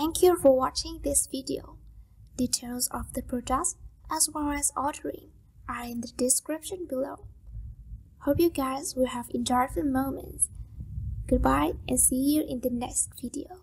Thank you for watching this video. Details of the products as well as ordering are in the description below. Hope you guys will have enjoyable moments. Goodbye and see you in the next video.